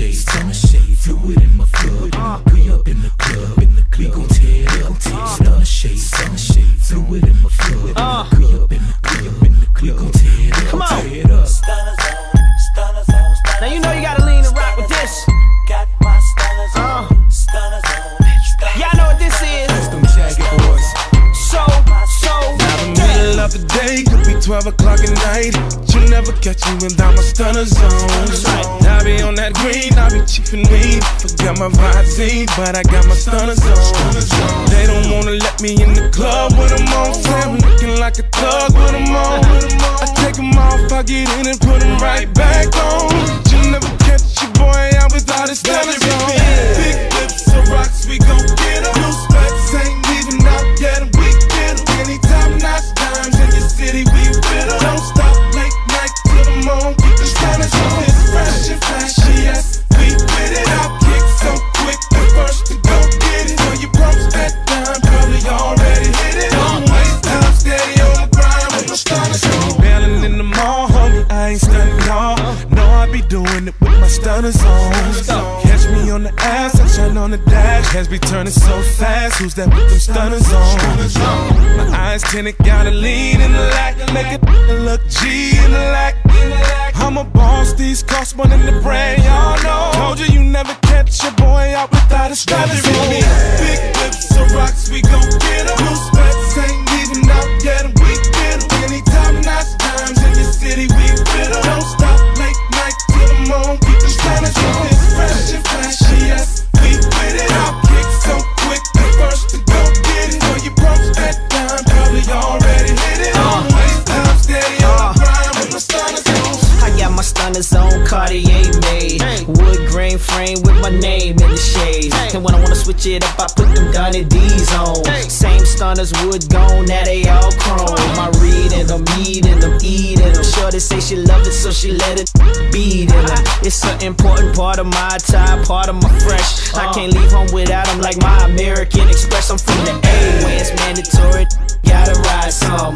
shades on, fluid in my flood. We up in the club, in the club. We gon' tear it up, stunner shades on, fluid in my flood. Uh. We up in the club, in the club. We gon' tear it up, Come on. tear it up. Stunner zone, stunner zone, stunner Now you know you gotta lean and rock with this. Got my stunner zone, uh. stunner zone, Y'all know what this is. Them jagged boys. So, so, Middle of the day, could be 12 o'clock at night. You'll never catch me without my stunner zone. I be on chiefing weed. Forgot my Visine, but I got my stunner zone. They don't wanna let me in the club with them on. Say I'm looking like a thug with them on. I take them off, I get in and put them right back on. With my on. Catch me on the ass, I shine on the dash. Hands be turning so fast. Who's that with them stunners on? My eyes tinted, gotta lead in the lack. Make it look G in the lack. I'm a boss, these cost more than the brand, y'all know. Told you you never catch your boy out without a strategy. Frame with my name in the shades. And when I wanna switch it up, I put them Gunny D's on. Same stunners, wood gone, now they all chrome. My read and them eat and them eating them. Sure to say she love it, so she let it beat in them. It's an important part of my tie, part of my fresh. I uh. can't leave home without them like my American Express. I'm from the A, where it's mandatory. Gotta ride some.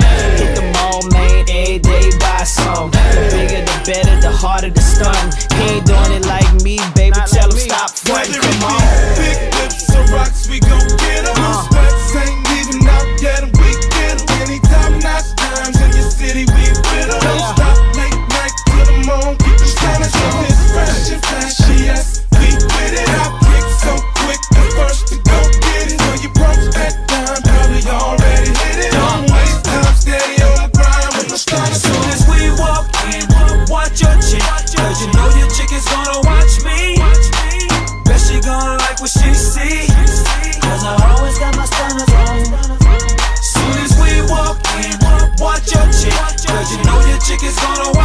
Chick. Is gonna.